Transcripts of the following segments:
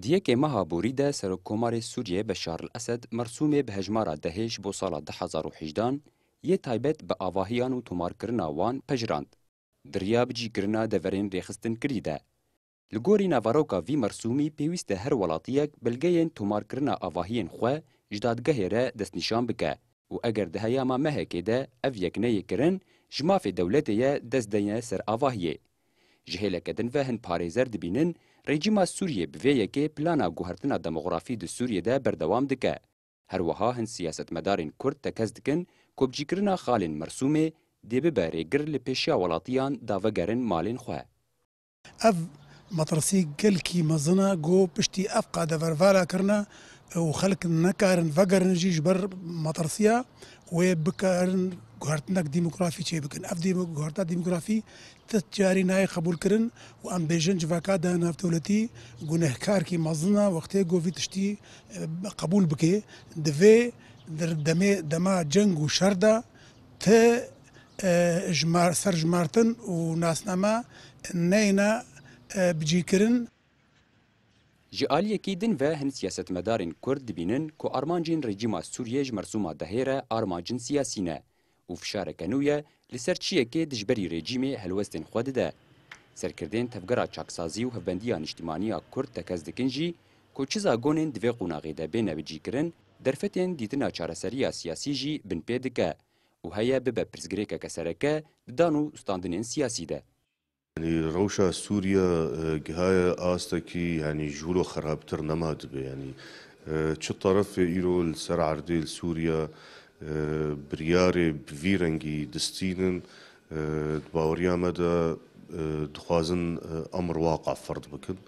Di yekê meha borî de Serokkomarê Sûriyê Beşar El Esed Mersûmê bi hejmara dehê ji bo sala du hezar û hejde an yê taybet bi avahiyan û tomarkirina wan pejirand. Di riya bicîkirina deverên rêxistinkirî de, li gorî naveroka vî mersûmî pêwîst e her welatiyek belgeyên tomarkirina avahiyên xwe ji dadgehê re destnîşan bike û eger di heyama mehekê de ev yek neyê kirin, ji mafê dewletê ye dest deyne ser avahiyê. Ji hêleke din ve hin parêzer dibînin rejîma Sûriyê bi vê yekê plana guhertina demografî di Sûriyê de berdewam dike. Her wiha hin siyasetmedarên Kurd tekez dikin kopcîkirina xalên Mirsûmê dê bibe rêgir li pêşiya welatiyan da vegerin malên xwe. Ev metirsî gelkî mezin e ku piştî ev qade vervala kirine û xelk nekarin vegerin jî ji ber metirsiya wê bikarin guhertinek demografî çêbikin. Ev guhertina demografî Ti tiyarî nayê qebûlkirin û em bêjin civaka de navdewletî gunehkar kî mezin e wextê ku vî tiştî qebûl bikê. Divê di demê dema ceng û şer de ti serjmartin û nasname neyêne bicîkirin. Ji aliyekî din ve hin siyasetmedarên Kurd dibînin ku armancên rejîma Sûriyê ji mersûma dehêre armancên siyasî ne û fişareke nû ye li ser çiyekê dijberî rejîmê helwestên xwe dide. Serkirdên tevgera çaksazî û hevbendiya niştimanî ya Kurd tekez dikin jî ku çi zagonên divê qonaxê de bêne bicîkirin derfetên dîtina çareseriya siyasî jî binpê dike û heye bibe pirsgirêkeke sereke di dan û standinên siyasî de. Yanî rewşa Sûriye gihaye astekî yanî ji wilo xerabtir nema dibe. Yanî çi terefê îro li ser erdê li Sûriye biryarê bi vî rengî distînin di baweriya me de dixwazin emr waqa ferd bikin.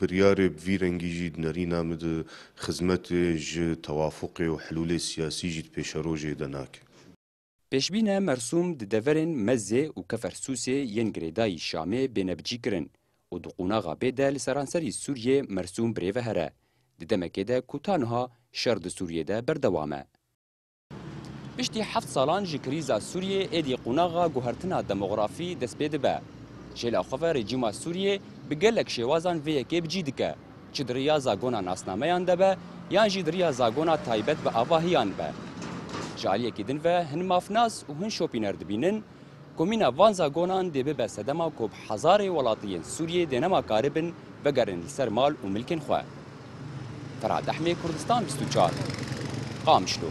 Biryarê bi vî rengî jî di nerîna min de xizmetê ji tewafuqê û hilûlê siyasî jî di pêşerojê de nake. Pêşbîne Mersûm di deverên Mezzê û Kefersûsê yên girêdayî Şamê bêne bicîkirin û di qonaxa bê de li seranserî Sûriyê Mersûm bi rê ve here, di demekê de ku ta niha şer di Sûriyê de berdewam e. Piştî heft salan ji krîza Sûriyê êdî qonaxa guhertina demografî dest pê dibe. Jêla xwe ve rejîma Sûriyê bi gelek şêwazan vê yekê bi cî dike. çi di riya zagona nasnameyan de be yan jî di riya zagona taybet bi avahiyan be. Ji aliyekî din ve hin mafnas û hin şopîner dibînin komîna van zagonan dê bibe sedema ku bi hezarê welatiyên Sûriyê dê nema karibin vegerin li ser mal û milkên xwe. Feradehmê Kurdistan bîst û çar. Qamişlo.